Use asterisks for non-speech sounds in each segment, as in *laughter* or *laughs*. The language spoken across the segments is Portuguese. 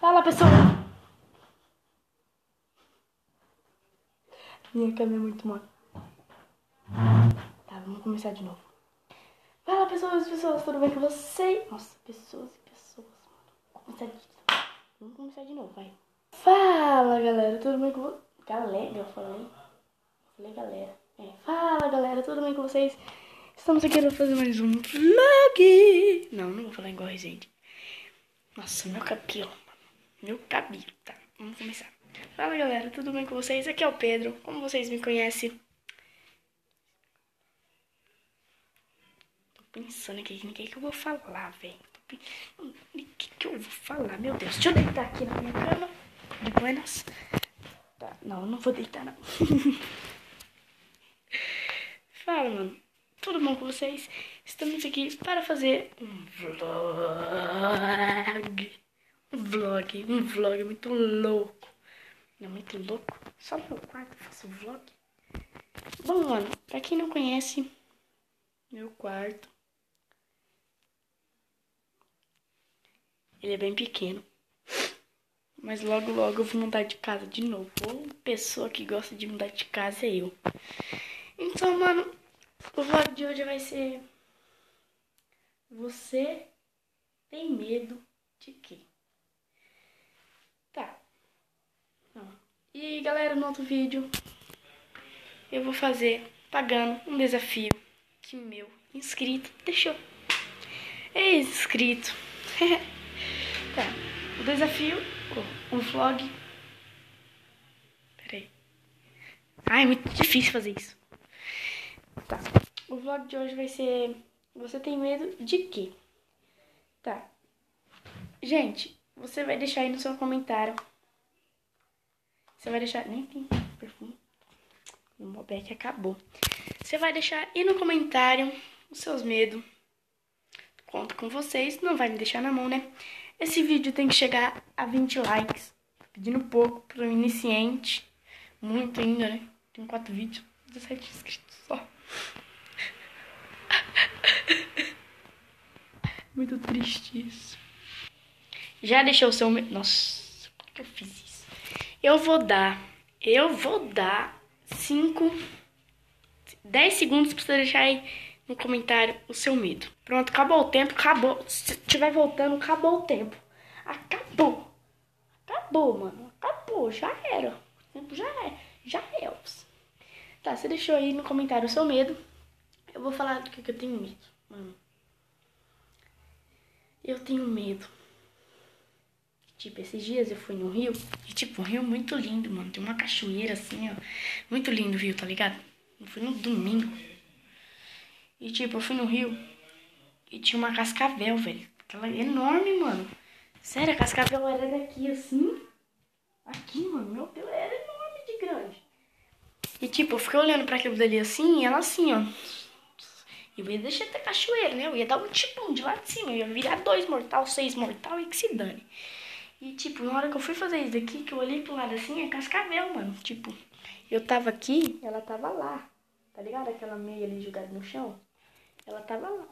Fala, pessoal! Minha câmera é muito má. Tá, vamos começar de novo. Fala, pessoas, pessoas, tudo bem com vocês? Nossa, pessoas e pessoas, mano. Vamos começar de novo. Vamos começar de novo, vai. Fala, galera, tudo bem com vocês? Galera, eu falei. Falei, galera. É, fala, galera, tudo bem com vocês? Estamos aqui para fazer mais um vlog. Não, não vou falar igual a gente. Nossa, meu cabelo. Meu cabelo, tá? Vamos começar. Fala, galera, tudo bem com vocês? Aqui é o Pedro. Como vocês me conhecem? Tô pensando aqui em que, que eu vou falar, velho. O que, que eu vou falar? Meu Deus, deixa eu deitar aqui na minha cama. De buenas. Tá, não, não vou deitar, não. *laughs* Fala, mano. Tudo bom com vocês? Estamos aqui para fazer um vlog. Um vlog, um vlog muito louco. Não, muito louco. Só no meu quarto eu faço vlog. Bom, mano, pra quem não conhece, meu quarto. Ele é bem pequeno. Mas logo, logo eu vou mudar de casa de novo. Ou pessoa que gosta de mudar de casa é eu. Então, mano, o vlog de hoje vai ser. Você tem medo de quê? Tá. E galera, no outro vídeo eu vou fazer pagando um desafio que meu inscrito deixou. É inscrito. *laughs* tá. O desafio, um vlog. Peraí. Ai, é muito difícil fazer isso. Tá. O vlog de hoje vai ser. Você tem medo de quê? Tá. Gente, você vai deixar aí no seu comentário. Você vai deixar. Nem tem perfume. O Mobec acabou. Você vai deixar aí no comentário os seus medos. Conto com vocês. Não vai me deixar na mão, né? Esse vídeo tem que chegar a 20 likes. Tô pedindo pouco pro iniciante. Muito ainda, né? Tem 4 vídeos. 17 inscritos só. *laughs* Muito triste isso. Já deixou o seu. Nossa, por que eu fiz isso? Eu vou dar. Eu vou dar 5. 10 segundos pra você deixar aí no comentário o seu medo. Pronto, acabou o tempo. Acabou. Se estiver voltando, acabou o tempo. Acabou. Acabou, mano. Acabou. Já era. O tempo já é. Já é. Tá, você deixou aí no comentário o seu medo. Eu vou falar do que, que eu tenho medo, mano. Eu tenho medo. Tipo, esses dias eu fui no rio. E, tipo, um rio muito lindo, mano. Tem uma cachoeira assim, ó. Muito lindo o rio, tá ligado? Eu fui no domingo. E, tipo, eu fui no rio. E tinha uma cascavel, velho. Aquela enorme, mano. Sério, a cascavel era daqui assim. Aqui, mano. Meu Deus, era enorme de grande. E, tipo, eu fiquei olhando pra aquilo dali assim. E ela assim, ó. Eu ia deixar até cachoeira, né? Eu ia dar um tipão de lá de cima. Eu ia virar dois mortal, seis mortal e que se dane. E, tipo, na hora que eu fui fazer isso daqui, que eu olhei pro lado assim, é cascavel, mano. Tipo, eu tava aqui, ela tava lá. Tá ligado? Aquela meia ali jogada no chão. Ela tava lá.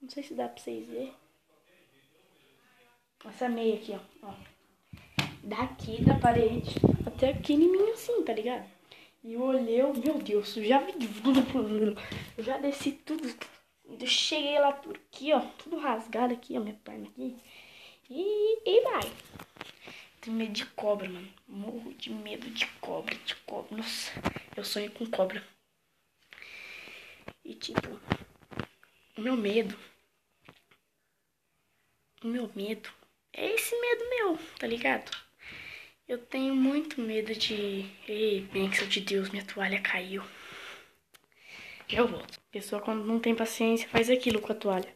Não sei se dá pra vocês verem. Essa meia aqui, ó. ó. Daqui da parede até aqui em mim assim, tá ligado? E eu olhei, meu Deus, eu já vi. *laughs* Eu já desci tudo. Eu cheguei lá por aqui, ó. Tudo rasgado aqui, ó. Minha perna aqui. E, e vai. Tenho medo de cobra, mano. Morro de medo de cobra, de cobra. Nossa, eu sonho com cobra. E tipo, o meu medo. O meu medo é esse medo meu, tá ligado? Eu tenho muito medo de. Ei, bênção de Deus, minha toalha caiu. Eu volto. Pessoa, quando não tem paciência, faz aquilo com a toalha.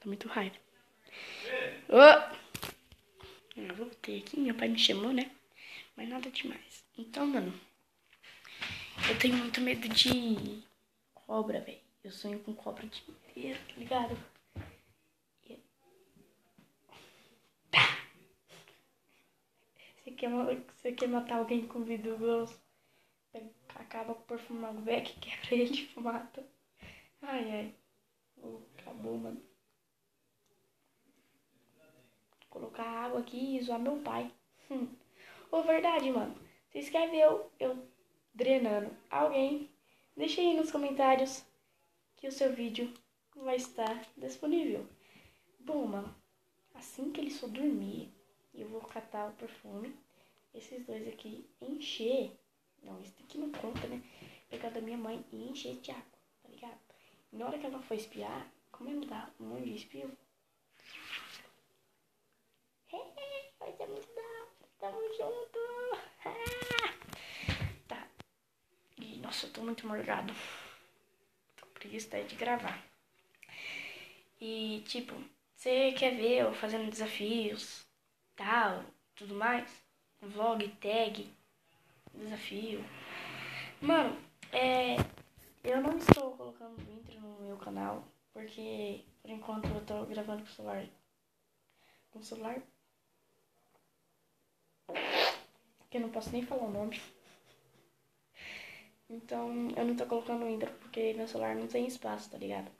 Tá muito raiva. Oh! Eu voltei aqui, meu pai me chamou, né? Mas nada demais. Então, mano. Eu tenho muito medo de cobra, velho. Eu sonho com cobra o dia inteiro, tá ligado? Você quer, você quer matar alguém com vidro grosso? Acaba com o perfume velho que quebra ele e mata. Ai, ai. Acabou, mano. Algo aqui e zoar meu pai. Hum. Ou verdade, mano. Vocês querem ver eu, eu drenando alguém? Deixa aí nos comentários que o seu vídeo vai estar disponível. Bom, mano, assim que ele for dormir, eu vou catar o perfume, esses dois aqui, encher. Não, isso aqui não conta, né? Pegar da minha mãe e encher de água, tá ligado? E na hora que ela for espiar, como ela dá um monte de espio, vai ser muito da Tamo junto. *laughs* Tá. E, nossa, eu tô muito morgado. Tô preguiça de gravar. E, tipo, você quer ver eu fazendo desafios, tal, tudo mais? Vlog, tag, desafio. Mano, é. Eu não estou colocando intro no meu canal, porque por enquanto eu tô gravando com o celular. Com o celular que eu não posso nem falar o nome. Então eu não tô colocando ainda porque meu celular não tem espaço, tá ligado?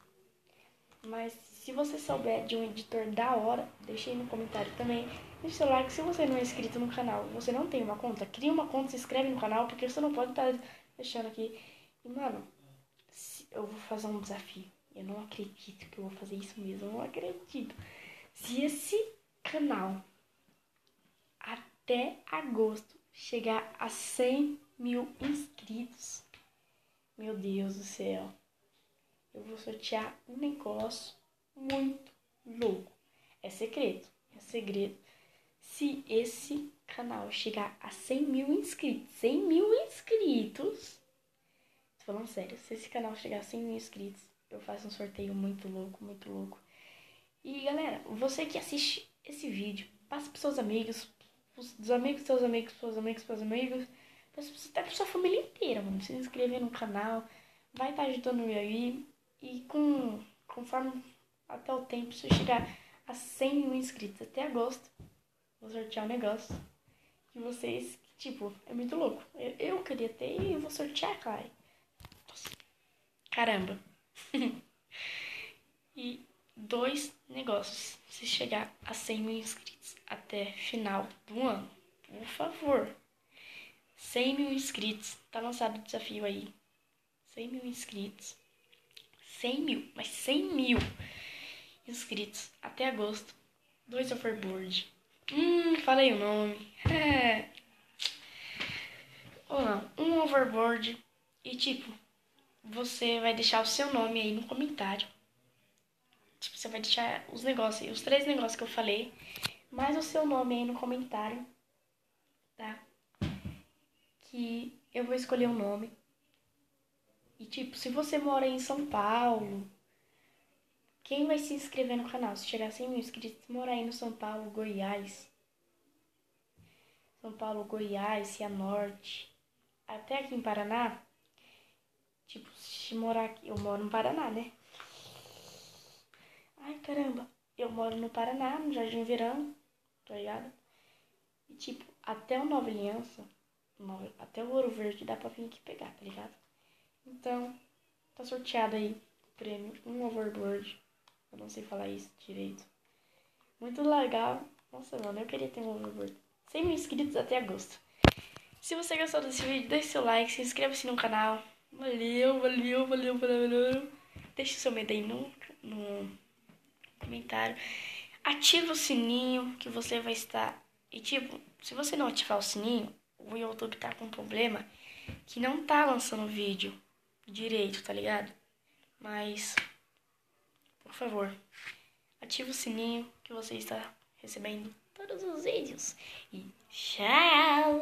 Mas se você souber de um editor da hora, deixe aí no comentário também. Deixe seu like se você não é inscrito no canal. Você não tem uma conta, cria uma conta, se inscreve no canal, porque você não pode estar tá deixando aqui. E mano, eu vou fazer um desafio. Eu não acredito que eu vou fazer isso mesmo. Eu não acredito. Se esse canal até agosto chegar a 100 mil inscritos, meu Deus do céu, eu vou sortear um negócio muito louco. É segredo, é segredo. Se esse canal chegar a 100 mil inscritos, 100 mil inscritos, tô falando sério, se esse canal chegar a 100 mil inscritos, eu faço um sorteio muito louco, muito louco. E galera, você que assiste esse vídeo, passe para seus amigos, dos amigos, seus amigos, seus amigos, seus amigos, até pra sua família inteira, mano. Se inscrever no canal, vai estar tá ajudando eu aí. E com, conforme até o tempo, se eu chegar a 100 mil inscritos até agosto, vou sortear um negócio que vocês, tipo, é muito louco. Eu, eu queria ter e eu vou sortear, cara. Caramba. *laughs* e dois negócios se chegar a 100 mil inscritos até final do ano. Por favor. 100 mil inscritos. Tá lançado o desafio aí. 100 mil inscritos. 100 mil, mas 100 mil inscritos até agosto. Dois overboard. Hum, falei o nome. É. *laughs* Ou não, um overboard. E tipo, você vai deixar o seu nome aí no comentário Tipo, você vai deixar os negócios, os três negócios que eu falei, mais o seu nome aí no comentário, tá? Que eu vou escolher um nome. E tipo, se você mora em São Paulo, quem vai se inscrever no canal? Se chegar a 100 mil inscritos, mora aí no São Paulo, Goiás. São Paulo, Goiás, Cianorte. Até aqui em Paraná. Tipo, se morar aqui. Eu moro no Paraná, né? Caramba, eu moro no Paraná, no Jardim Verão, tá ligado? E, tipo, até o Nova Aliança, até o Ouro Verde dá pra vir aqui pegar, tá ligado? Então, tá sorteado aí o prêmio, um overboard. Eu não sei falar isso direito. Muito legal. Nossa, mano, eu queria ter um overboard. 100 mil inscritos até agosto. Se você gostou desse vídeo, deixe seu like, se inscreva-se no canal. Valeu, valeu, valeu, valeu, valeu. Deixe seu medo aí no, no comentário. Ativa o sininho que você vai estar. E tipo, se você não ativar o sininho, o YouTube tá com um problema que não tá lançando vídeo direito, tá ligado? Mas, por favor, ativa o sininho que você está recebendo todos os vídeos. E tchau!